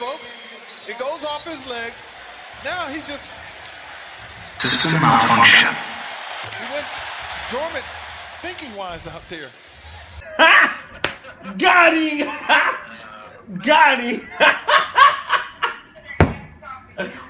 folks. It goes off his legs. Now he's just System malfunction. he went dormant thinking wise out there. Got him! Got him!